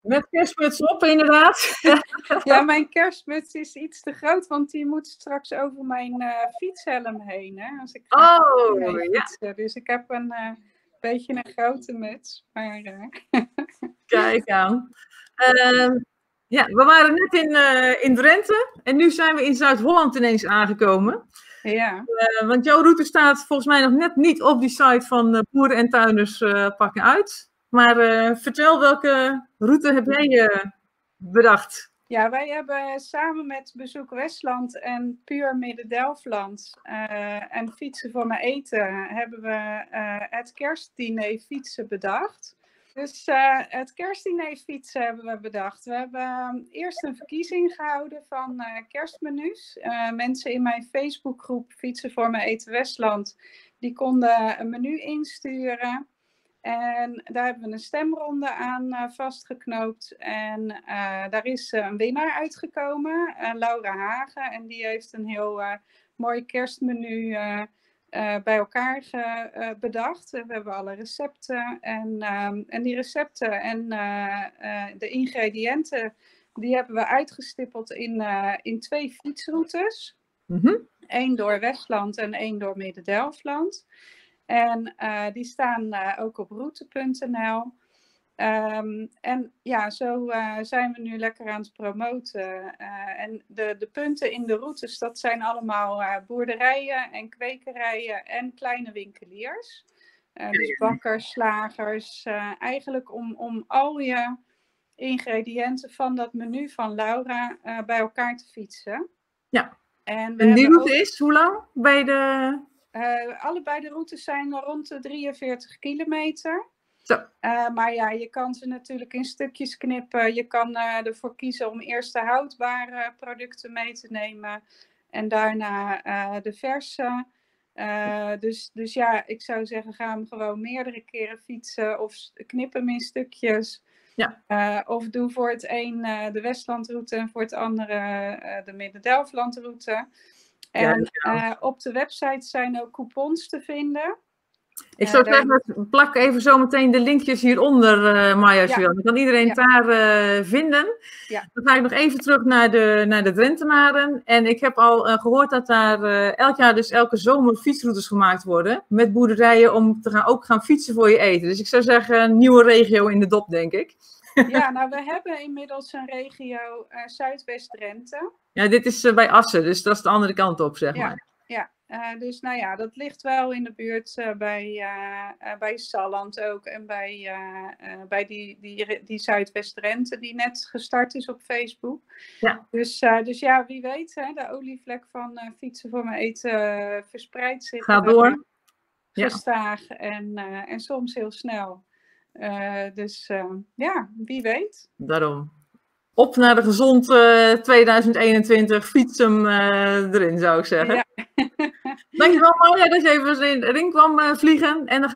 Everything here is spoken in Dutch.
Met kerstmuts op, inderdaad. ja, mijn kerstmuts is iets te groot, want die moet straks over mijn uh, fietshelm heen. Hè, als ik oh, ja. Dus ik heb een uh, beetje een grote muts. Maar, uh... Kijk aan. Ehm, ja, we waren net in, in Drenthe en nu zijn we in Zuid-Holland ineens aangekomen. Ja. want jouw route staat volgens mij nog net niet op die site van Boeren en Tuinders pakken uit. Maar uh, vertel, welke route heb jij uh, bedacht? Ja, wij hebben samen met Bezoek Westland en Puur Midden-Delfland uh, en Fietsen voor mijn eten hebben we het kerstdiner fietsen bedacht. Dus het kerstdiner fietsen hebben we bedacht. We hebben ehm, eerst een verkiezing gehouden van kerstmenu's. mensen in mijn Facebookgroep Fietsen voor mijn eten Westland, die konden een menu insturen. En daar hebben we een stemronde aan uh, vastgeknoopt. En uh, daar is uh, een winnaar uitgekomen, Laura Hagen. En die heeft een heel mooi kerstmenu bij elkaar bedacht. We hebben alle recepten. En, ehm, en die recepten en de ingrediënten, die hebben we uitgestippeld in, in twee fietsroutes. Mm Eén door Westland en één door Midden-Delfland. En uh, die staan uh, ook op route.nl. Um, en ja, zo uh, zijn we nu lekker aan het promoten. en de, de punten in de routes, dat zijn allemaal boerderijen en kwekerijen en kleine winkeliers. dus bakkers, slagers. eigenlijk om, om al je ingrediënten van dat menu van Laura bij elkaar te fietsen. Ja. En, en die route is hoe lang bij de uh, allebei de routes zijn rond de 43 kilometer. Zo. Uh, maar ja, je kan ze natuurlijk in stukjes knippen. Je kan uh, ervoor kiezen om eerst de houdbare producten mee te nemen en daarna de verse. dus, dus ja, ik zou zeggen, ga hem gewoon meerdere keren fietsen of knip hem in stukjes. Ja. of doe voor het een de Westlandroute en voor het andere de Midden-Delflandroute. En uh, op de website zijn ook coupons te vinden. Ik zou uh, zeggen, plak even zo meteen de linkjes hieronder, uh, Maya, als je wil. Dan kan iedereen ja. daar uh, vinden. Ja. Dan ga ik nog even terug naar de, naar de Drentenaren. En ik heb al gehoord dat daar elk jaar dus elke zomer fietsroutes gemaakt worden. Met boerderijen om te gaan, ook gaan fietsen voor je eten. Dus ik zou zeggen, nieuwe regio in de dop, denk ik. Ja, nou we hebben inmiddels een regio Zuidwest-Drenthe. Ja, dit is uh, bij Assen, dus dat is de andere kant op, zeg ja, maar. Ja, uh, dus nou ja, dat ligt wel in de buurt uh, bij, bij Salland ook en bij, bij die, die, die Zuidwest-Rente die net gestart is op Facebook. Ja. Dus, dus ja, wie weet, hè, de olievlek van fietsen voor mijn eten verspreidt zich. Ga door. Gestaag ja. en, en soms heel snel. Dus ja, wie weet. Daarom op naar de gezond uh, 2021. Fiets hem uh, erin, zou ik zeggen. Ja. Dankjewel Marja dat je even erin kwam vliegen. En dan